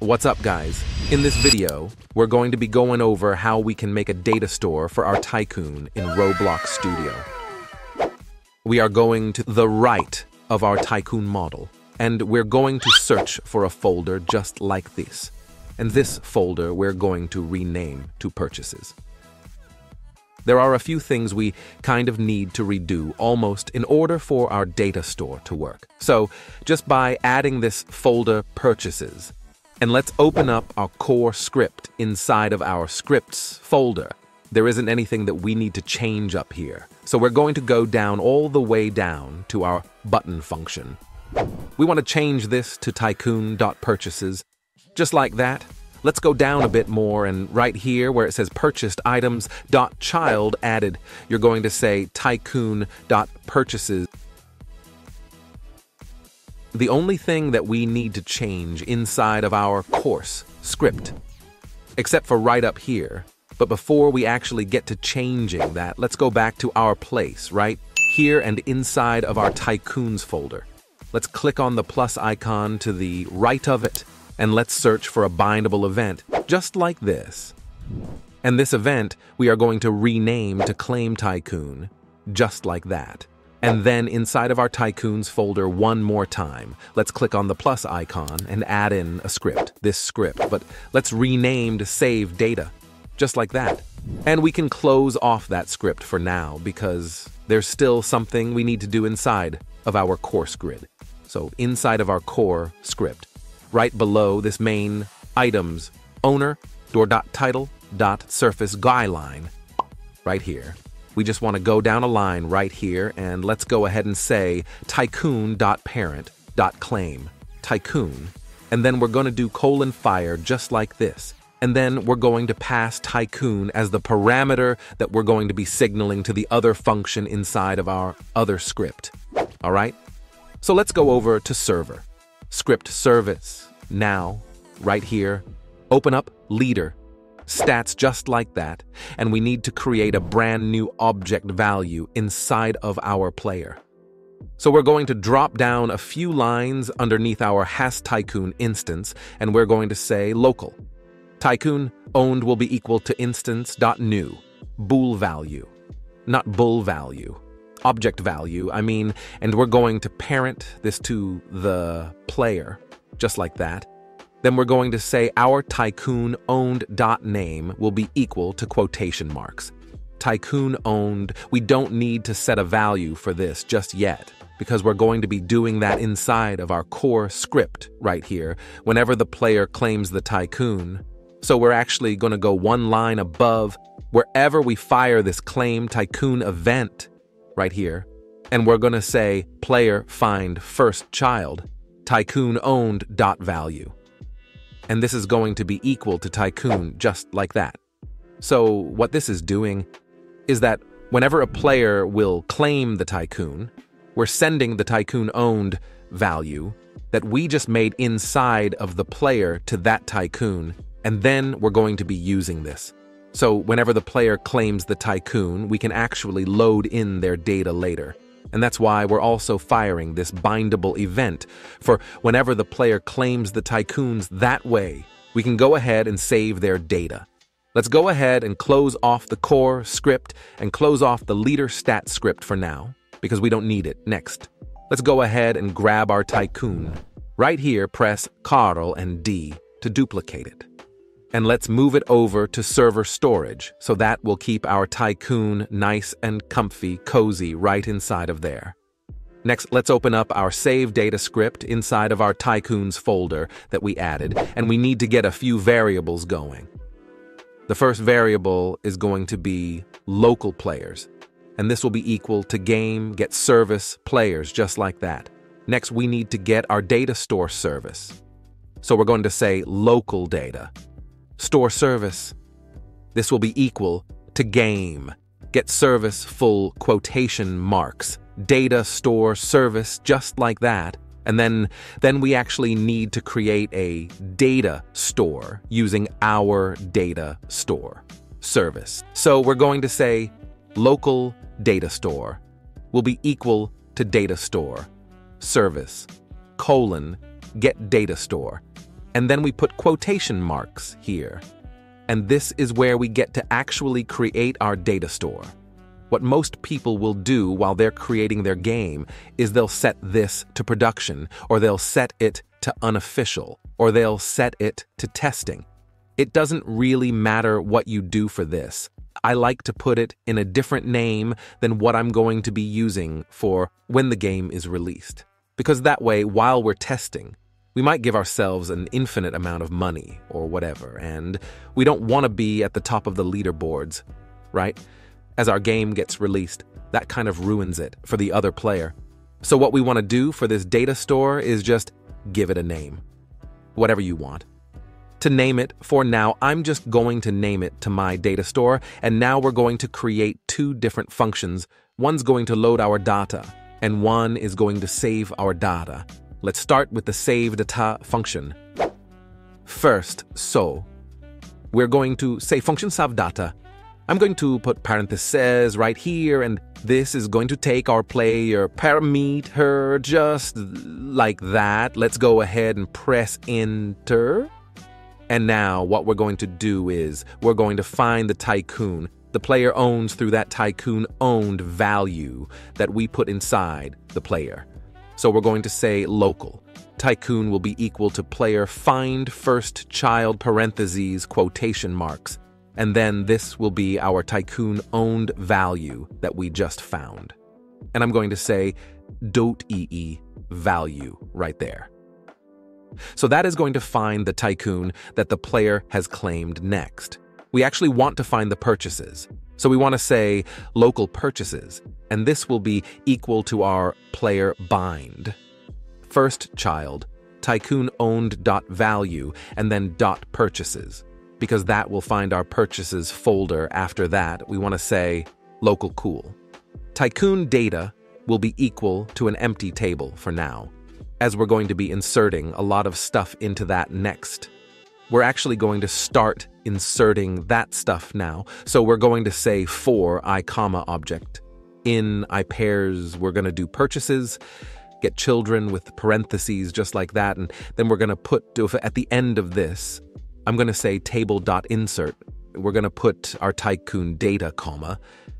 What's up guys? In this video, we're going to be going over how we can make a data store for our Tycoon in Roblox Studio. We are going to the right of our Tycoon model, and we're going to search for a folder just like this. And this folder we're going to rename to purchases. There are a few things we kind of need to redo almost in order for our data store to work. So just by adding this folder purchases, and let's open up our core script inside of our scripts folder. There isn't anything that we need to change up here. So we're going to go down all the way down to our button function. We want to change this to tycoon.purchases. Just like that. Let's go down a bit more and right here where it says purchased items dot child added, you're going to say tycoon.purchases the only thing that we need to change inside of our core script, except for right up here. But before we actually get to changing that, let's go back to our place, right? Here and inside of our Tycoons folder. Let's click on the plus icon to the right of it, and let's search for a bindable event, just like this. And this event, we are going to rename to Claim Tycoon, just like that. And then inside of our Tycoons folder one more time, let's click on the plus icon and add in a script, this script, but let's rename to save data, just like that. And we can close off that script for now because there's still something we need to do inside of our core script. So inside of our core script, right below this main items owner door dot title dot surface guideline, right here, we just want to go down a line right here and let's go ahead and say tycoon.parent.claim, tycoon. And then we're going to do colon fire just like this. And then we're going to pass tycoon as the parameter that we're going to be signaling to the other function inside of our other script. All right? So let's go over to server. Script service. Now, right here, open up leader stats just like that, and we need to create a brand new object value inside of our player. So we're going to drop down a few lines underneath our Has Tycoon instance, and we're going to say local. Tycoon owned will be equal to instance.new, bool value, not bull value, object value, I mean, and we're going to parent this to the player, just like that. Then we're going to say our tycoon owned dot name will be equal to quotation marks. Tycoon owned, we don't need to set a value for this just yet because we're going to be doing that inside of our core script right here whenever the player claims the tycoon. So we're actually going to go one line above wherever we fire this claim tycoon event right here. And we're going to say player find first child tycoon owned dot value and this is going to be equal to Tycoon just like that. So what this is doing is that whenever a player will claim the Tycoon, we're sending the Tycoon-owned value that we just made inside of the player to that Tycoon, and then we're going to be using this. So whenever the player claims the Tycoon, we can actually load in their data later. And that's why we're also firing this bindable event, for whenever the player claims the tycoons that way, we can go ahead and save their data. Let's go ahead and close off the core script and close off the leader stat script for now, because we don't need it. Next, let's go ahead and grab our tycoon. Right here, press Ctrl and D to duplicate it and let's move it over to server storage so that will keep our Tycoon nice and comfy, cozy right inside of there. Next, let's open up our save data script inside of our Tycoons folder that we added, and we need to get a few variables going. The first variable is going to be local players, and this will be equal to game get service players just like that. Next, we need to get our data store service. So we're going to say local data store service. This will be equal to game. Get service full quotation marks. Data store service just like that. And then, then we actually need to create a data store using our data store service. So we're going to say local data store will be equal to data store service colon get data store and then we put quotation marks here. And this is where we get to actually create our data store. What most people will do while they're creating their game is they'll set this to production, or they'll set it to unofficial, or they'll set it to testing. It doesn't really matter what you do for this. I like to put it in a different name than what I'm going to be using for when the game is released. Because that way, while we're testing, we might give ourselves an infinite amount of money or whatever, and we don't want to be at the top of the leaderboards, right? As our game gets released, that kind of ruins it for the other player. So, what we want to do for this data store is just give it a name. Whatever you want. To name it, for now, I'm just going to name it to my data store, and now we're going to create two different functions. One's going to load our data, and one is going to save our data. Let's start with the save data function. First, so, we're going to say function save data. I'm going to put parentheses right here, and this is going to take our player parameter just like that. Let's go ahead and press enter. And now what we're going to do is we're going to find the tycoon the player owns through that tycoon owned value that we put inside the player. So we're going to say local. Tycoon will be equal to player find first child parentheses quotation marks. And then this will be our tycoon owned value that we just found. And I'm going to say dot .ee value right there. So that is going to find the tycoon that the player has claimed next. We actually want to find the purchases. So we want to say local purchases, and this will be equal to our player bind. First child, tycoon owned dot value, and then dot purchases. Because that will find our purchases folder after that, we want to say local cool. Tycoon data will be equal to an empty table for now, as we're going to be inserting a lot of stuff into that next we're actually going to start inserting that stuff now. So we're going to say for i comma object. In i pairs, we're going to do purchases, get children with parentheses just like that, and then we're going to put at the end of this, I'm going to say table dot insert. We're going to put our tycoon data comma,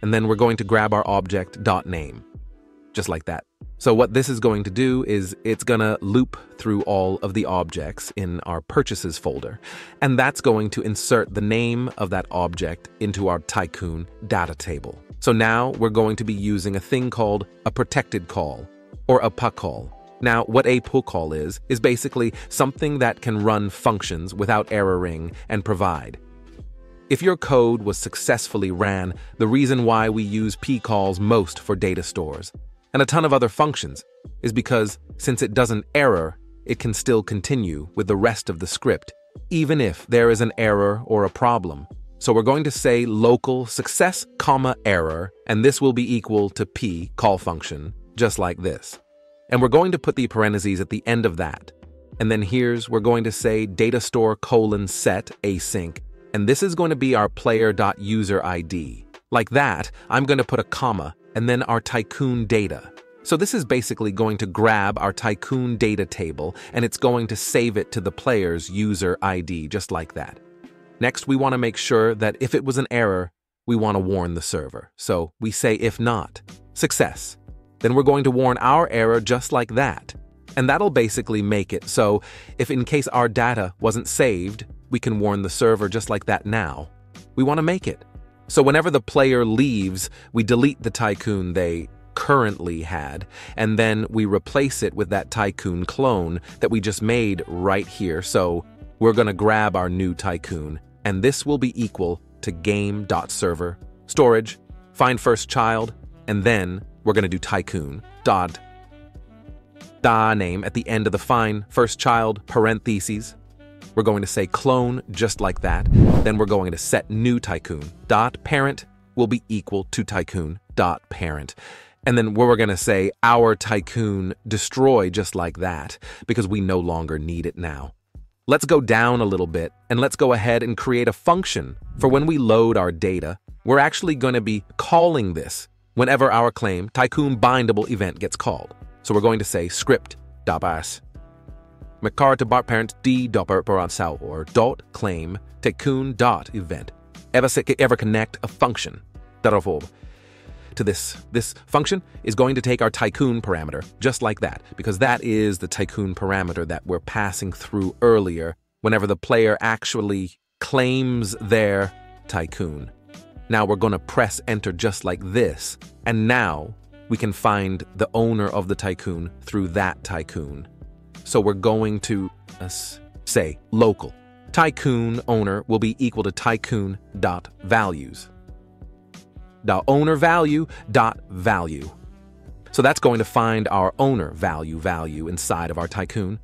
and then we're going to grab our object dot name, just like that. So what this is going to do is it's going to loop through all of the objects in our purchases folder, and that's going to insert the name of that object into our Tycoon data table. So now we're going to be using a thing called a protected call or a call. Now, what a call is, is basically something that can run functions without erroring and provide. If your code was successfully ran, the reason why we use p calls most for data stores and a ton of other functions is because since it doesn't error, it can still continue with the rest of the script, even if there is an error or a problem. So we're going to say local success, comma, error, and this will be equal to p call function, just like this. And we're going to put the parentheses at the end of that. And then here's, we're going to say data store colon set async, and this is going to be our player.user ID. Like that, I'm going to put a comma and then our Tycoon data. So this is basically going to grab our Tycoon data table and it's going to save it to the player's user ID just like that. Next, we want to make sure that if it was an error, we want to warn the server. So we say if not, success. Then we're going to warn our error just like that. And that'll basically make it so if in case our data wasn't saved, we can warn the server just like that now. We want to make it. So whenever the player leaves, we delete the tycoon they currently had, and then we replace it with that tycoon clone that we just made right here. So we're going to grab our new tycoon, and this will be equal to game.server, storage, find first child, and then we're going to do tycoon dot da name at the end of the find first child parentheses we're going to say clone just like that. Then we're going to set new tycoon. Dot parent will be equal to tycoon dot parent. And then we're going to say our tycoon destroy just like that because we no longer need it now. Let's go down a little bit and let's go ahead and create a function for when we load our data. We're actually going to be calling this whenever our claim tycoon bindable event gets called. So we're going to say script.bas Sao or dot claim tycoon dot event. Ever, ever connect a function. Darafob to this. This function is going to take our tycoon parameter, just like that, because that is the tycoon parameter that we're passing through earlier whenever the player actually claims their tycoon. Now we're going to press enter just like this, and now we can find the owner of the tycoon through that tycoon. So we're going to uh, say local. Tycoon owner will be equal to tycoon dot values dot owner value dot value. So that's going to find our owner value value inside of our tycoon.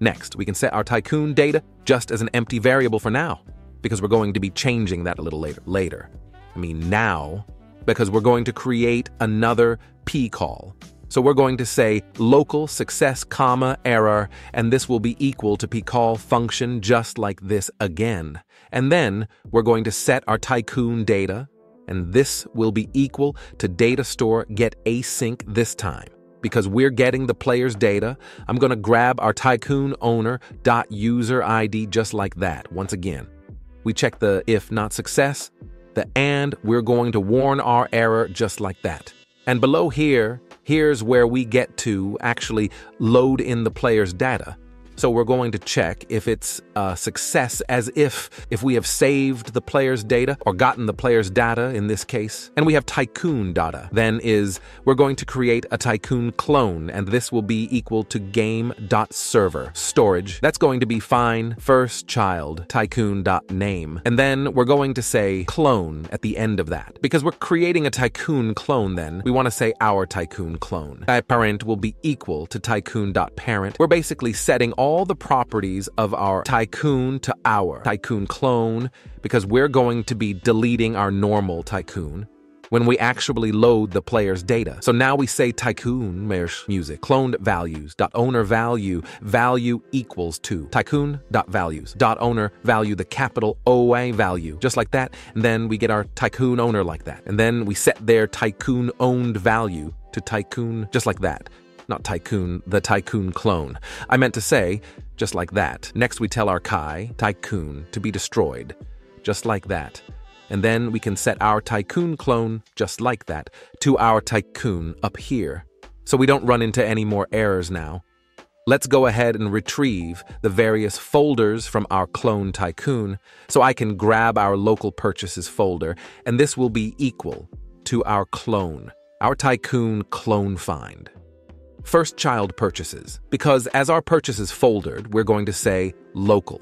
Next, we can set our tycoon data just as an empty variable for now, because we're going to be changing that a little later. Later, I mean now, because we're going to create another p call. So we're going to say local success comma error, and this will be equal to pcall function just like this again. And then we're going to set our tycoon data and this will be equal to data store get async this time. Because we're getting the player's data, I'm going to grab our tycoon owner dot user ID just like that. Once again, we check the if not success, the and we're going to warn our error just like that. And below here, here's where we get to actually load in the player's data. So we're going to check if it's a success as if if we have saved the player's data or gotten the player's data in this case. And we have tycoon data. Then is we're going to create a tycoon clone and this will be equal to game.server storage. That's going to be fine first child tycoon.name. And then we're going to say clone at the end of that. Because we're creating a tycoon clone then, we want to say our tycoon clone. Parent will be equal to tycoon.parent. We're basically setting all the properties of our tycoon to our tycoon clone because we're going to be deleting our normal tycoon when we actually load the player's data. So now we say tycoon music cloned values dot owner value value equals to tycoon dot values dot owner value the capital OA value just like that. And then we get our tycoon owner like that. And then we set their tycoon owned value to tycoon just like that not Tycoon, the Tycoon clone. I meant to say, just like that. Next, we tell our Kai, Tycoon, to be destroyed. Just like that. And then we can set our Tycoon clone, just like that, to our Tycoon up here. So we don't run into any more errors now. Let's go ahead and retrieve the various folders from our clone Tycoon so I can grab our local purchases folder, and this will be equal to our clone, our Tycoon clone find. First child purchases, because as our purchases foldered, we're going to say local.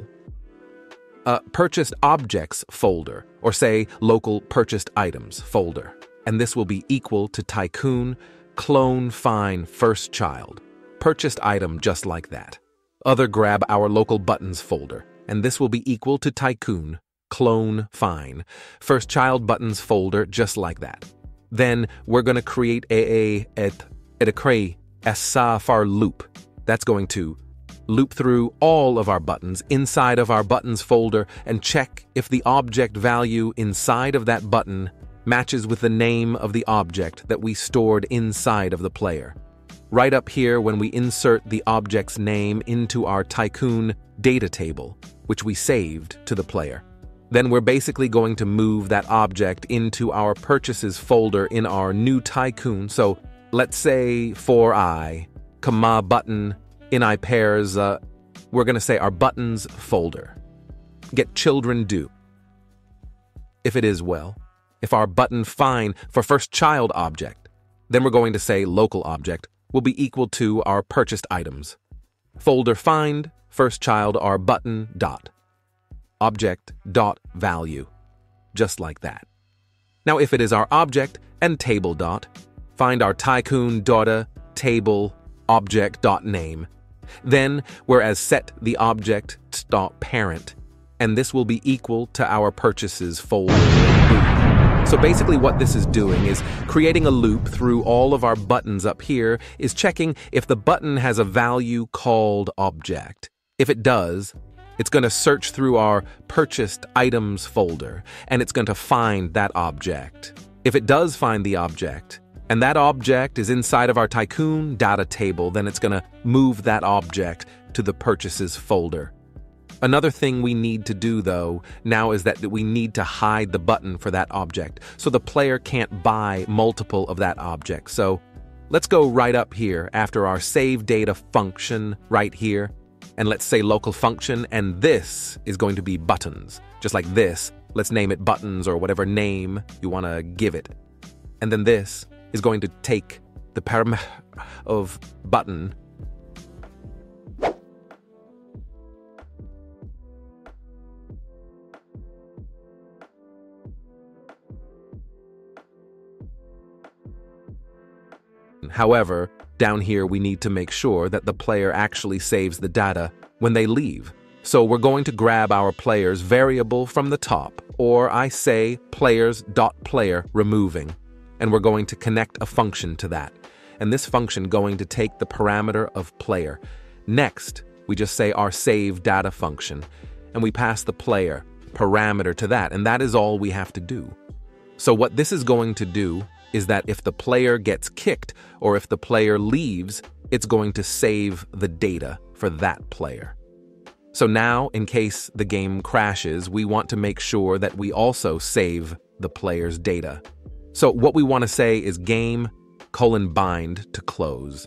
A purchased objects folder, or say local purchased items folder. And this will be equal to tycoon, clone fine first child. Purchased item just like that. Other grab our local buttons folder, and this will be equal to tycoon, clone fine, first child buttons folder just like that. Then we're going to create a, a, et, et a essa loop. That's going to loop through all of our buttons inside of our buttons folder and check if the object value inside of that button matches with the name of the object that we stored inside of the player. Right up here when we insert the object's name into our Tycoon data table, which we saved to the player. Then we're basically going to move that object into our purchases folder in our new Tycoon, so let's say for I, comma button, in I pairs, uh, we're going to say our buttons folder. Get children do. If it is well, if our button fine for first child object, then we're going to say local object will be equal to our purchased items. Folder find, first child our button dot. Object dot value. Just like that. Now if it is our object and table dot, find our tycoon data table object.name. Then, whereas set the object dot parent, and this will be equal to our purchases folder So basically what this is doing is creating a loop through all of our buttons up here is checking if the button has a value called object. If it does, it's going to search through our purchased items folder and it's going to find that object. If it does find the object, and that object is inside of our Tycoon data table, then it's going to move that object to the purchases folder. Another thing we need to do, though, now is that we need to hide the button for that object, so the player can't buy multiple of that object. So let's go right up here after our save data function right here, and let's say local function, and this is going to be buttons. Just like this, let's name it buttons or whatever name you want to give it. And then this is going to take the param of button However, down here we need to make sure that the player actually saves the data when they leave. So we're going to grab our players variable from the top, or I say players.player removing, and we're going to connect a function to that. And this function going to take the parameter of player. Next, we just say our save data function, and we pass the player parameter to that, and that is all we have to do. So what this is going to do is that if the player gets kicked or if the player leaves, it's going to save the data for that player. So now, in case the game crashes, we want to make sure that we also save the player's data. So what we want to say is game colon bind to close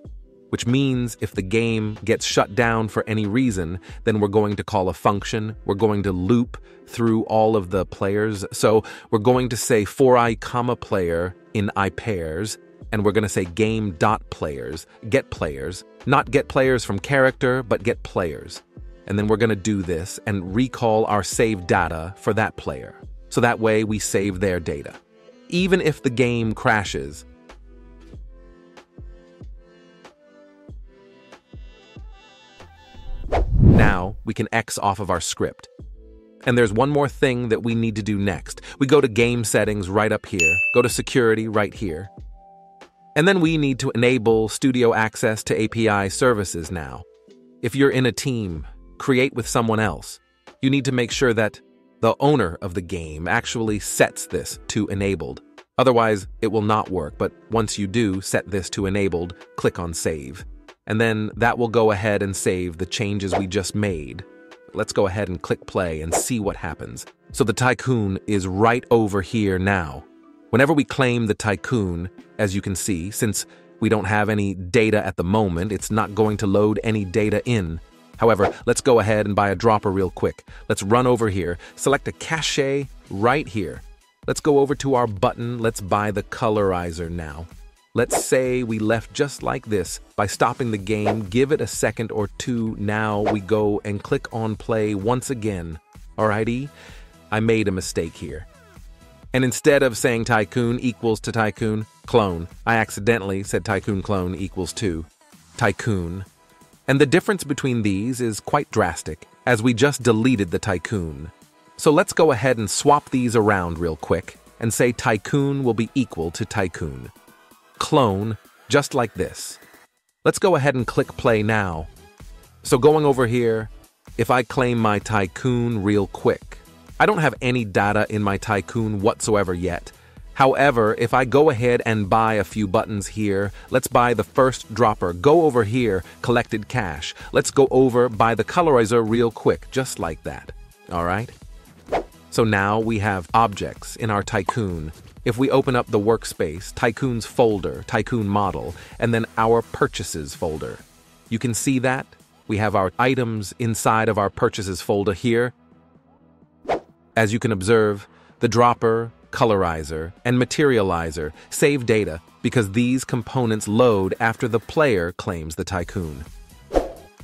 which means if the game gets shut down for any reason, then we're going to call a function. We're going to loop through all of the players. So we're going to say for i comma player in i pairs, and we're going to say game dot players, get players, not get players from character, but get players. And then we're going to do this and recall our save data for that player. So that way we save their data. Even if the game crashes, Now, we can X off of our script. And there's one more thing that we need to do next. We go to Game Settings right up here, go to Security right here. And then we need to enable Studio access to API services now. If you're in a team, create with someone else, you need to make sure that the owner of the game actually sets this to enabled. Otherwise, it will not work, but once you do set this to enabled, click on Save and then that will go ahead and save the changes we just made. Let's go ahead and click play and see what happens. So the Tycoon is right over here now. Whenever we claim the Tycoon, as you can see, since we don't have any data at the moment, it's not going to load any data in. However, let's go ahead and buy a dropper real quick. Let's run over here, select a cache right here. Let's go over to our button, let's buy the colorizer now. Let's say we left just like this. By stopping the game, give it a second or two. Now we go and click on play once again. Alrighty? I made a mistake here. And instead of saying Tycoon equals to Tycoon clone, I accidentally said Tycoon clone equals to Tycoon. And the difference between these is quite drastic, as we just deleted the Tycoon. So let's go ahead and swap these around real quick and say Tycoon will be equal to Tycoon clone just like this. Let's go ahead and click play now. So going over here, if I claim my Tycoon real quick, I don't have any data in my Tycoon whatsoever yet. However, if I go ahead and buy a few buttons here, let's buy the first dropper, go over here, collected cash. Let's go over, buy the colorizer real quick, just like that. All right? So now we have objects in our Tycoon. If we open up the workspace, Tycoon's folder, Tycoon model, and then our purchases folder, you can see that we have our items inside of our purchases folder here. As you can observe, the dropper, colorizer, and materializer save data because these components load after the player claims the Tycoon.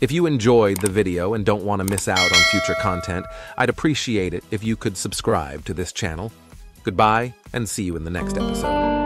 If you enjoyed the video and don't want to miss out on future content, I'd appreciate it if you could subscribe to this channel. Goodbye, and see you in the next episode.